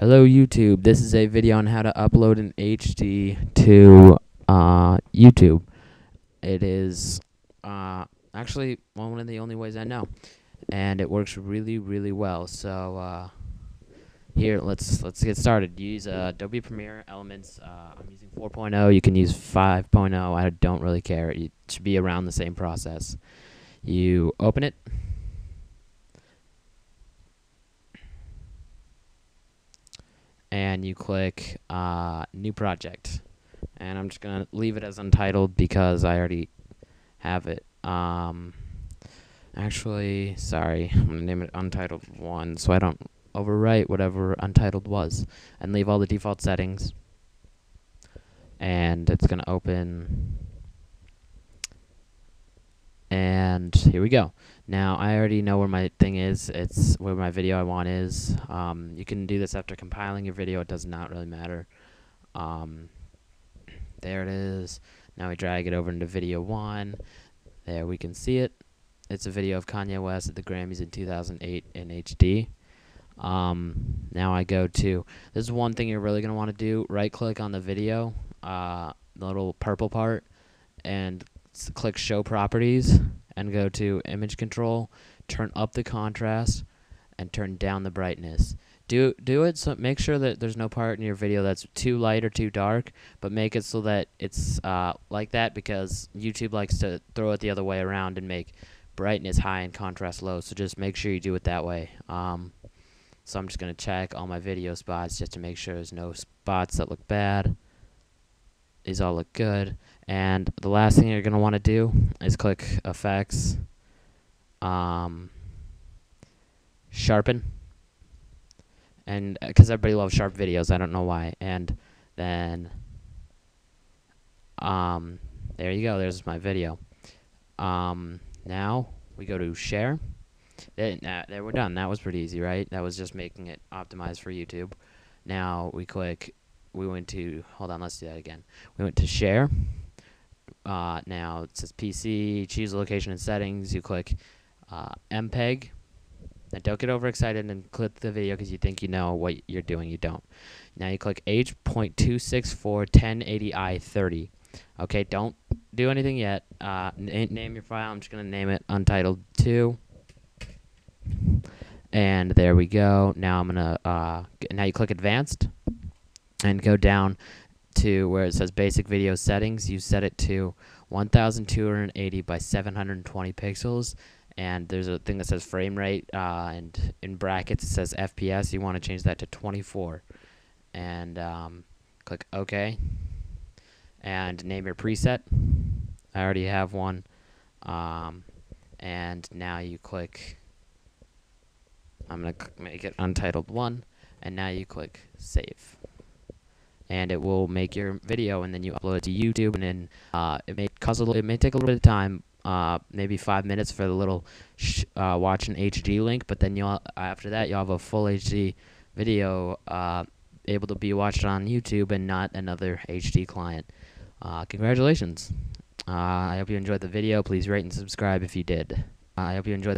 Hello YouTube, this is a video on how to upload an HD to uh, YouTube. It is uh, actually one of the only ways I know, and it works really, really well. So uh, here, let's let's get started. Use uh, Adobe Premiere Elements. Uh, I'm using 4.0. You can use 5.0. I don't really care. It should be around the same process. You open it. And you click uh, new project. And I'm just gonna leave it as untitled because I already have it. Um, actually sorry I'm gonna name it untitled one so I don't overwrite whatever untitled was and leave all the default settings. And it's gonna open and here we go now I already know where my thing is. It's where my video I want is. Um, you can do this after compiling your video. It does not really matter. Um, there it is. Now we drag it over into video one. There we can see it. It's a video of Kanye West at the Grammys in 2008 in HD. Um, now I go to, this is one thing you're really going to want to do. Right click on the video, uh, the little purple part, and click show properties and go to image control, turn up the contrast, and turn down the brightness. Do do it so make sure that there's no part in your video that's too light or too dark, but make it so that it's uh, like that because YouTube likes to throw it the other way around and make brightness high and contrast low. So just make sure you do it that way. Um, so I'm just gonna check all my video spots just to make sure there's no spots that look bad. These all look good. And the last thing you're going to want to do is click Effects, um, Sharpen. And because uh, everybody loves sharp videos, I don't know why. And then, um, there you go. There's my video. Um, now we go to Share. There, uh, there we're done. That was pretty easy, right? That was just making it optimized for YouTube. Now we click. We went to. Hold on. Let's do that again. We went to Share. Uh, now it says PC, choose location and settings. You click uh, MPEG. Now don't get overexcited and click the video because you think you know what you're doing. You don't. Now you click H.264 1080i 30. Okay, don't do anything yet. Uh, name your file. I'm just going to name it Untitled 2. And there we go. Now I'm going to, uh, now you click Advanced and go down to where it says basic video settings, you set it to 1280 by 720 pixels. And there's a thing that says frame rate, uh, and in brackets it says FPS. You want to change that to 24. And um, click OK. And name your preset. I already have one. Um, and now you click, I'm going to make it untitled 1. And now you click Save and it will make your video and then you upload it to YouTube and then uh, it may cause a little, it may take a little bit of time uh, maybe five minutes for the little uh, watch an HD link but then you'll after that you'll have a full HD video uh, able to be watched on YouTube and not another HD client. Uh, congratulations. Uh, I hope you enjoyed the video. Please rate and subscribe if you did. I hope you enjoyed